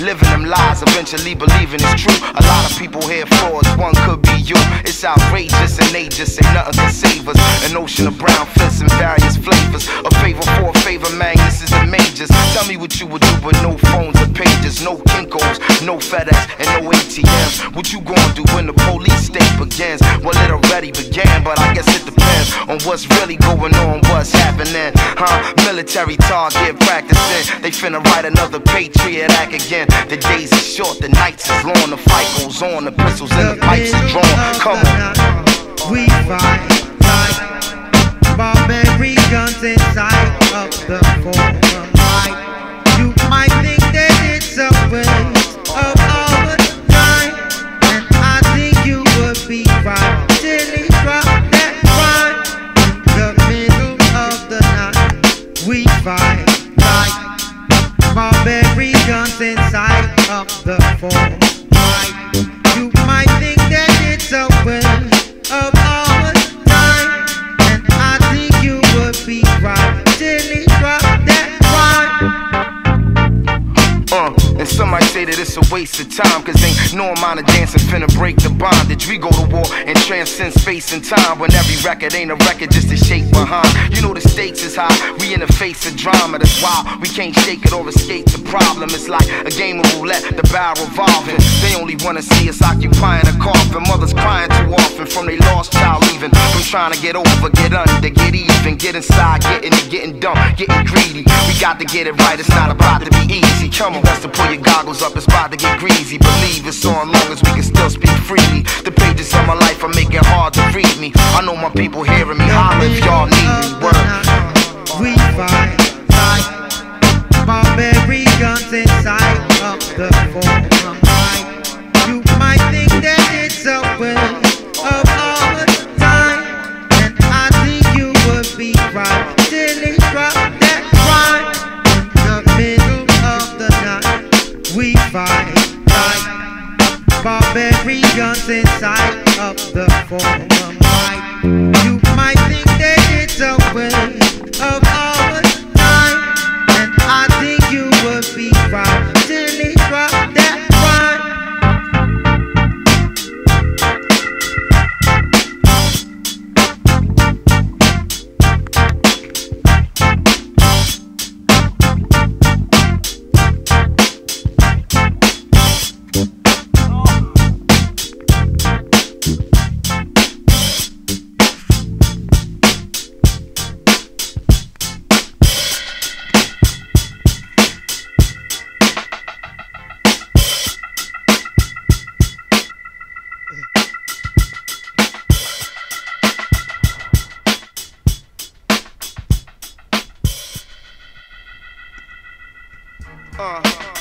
Living them lies, eventually believing it's true. A lot of people here frauds, one could be you. It's outrageous and they just ain't nothing can save us. An ocean of brown fists in various flavors. A favor for a favor, man, this is the majors. Tell me what you would do with no phones or pages, no Kinkos, no FedEx, and no What you gonna do when the police state begins? Well, it already began, but I guess it depends on what's really going on, what's happening. Huh? Military target practicing. They finna write another Patriot Act again. The days are short, the nights is long, the fight goes on, the pistols and the pipes are drawn. Come on. We fight. Guns inside of the. Right. You might think that it's a waste of our time, and I think you would be right till he drop that rhyme. Uh, and some might say that it's a waste of time, cause ain't no amount of dancing finna break the bond. bondage. We go to war and transcend space and time when every record ain't a record just a shake behind. You know the stakes is high, we in the face of drama, that's why we can't shake it or escape the problem. It's like a game of roulette, the barrel revolving. They only wanna see us occupying a coffin. Mothers crying too often from their lost child leaving. From trying to get over, get under, get even, get inside, getting it, getting dumb, getting greedy. We got to get it right, it's not about to be easy. Come on, best to pull your goggles up, it's about to get greasy. Believe it's on long as we can still speak freely. The pages of my life are making hard to read me. I know my people hearing me. Holler if y'all need me. Word. We fight, fight. Barbaric guns inside of the forum. Fight, fight. Barbaric guns inside of the forum. Uh.